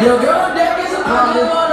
Your girl deck is a problem.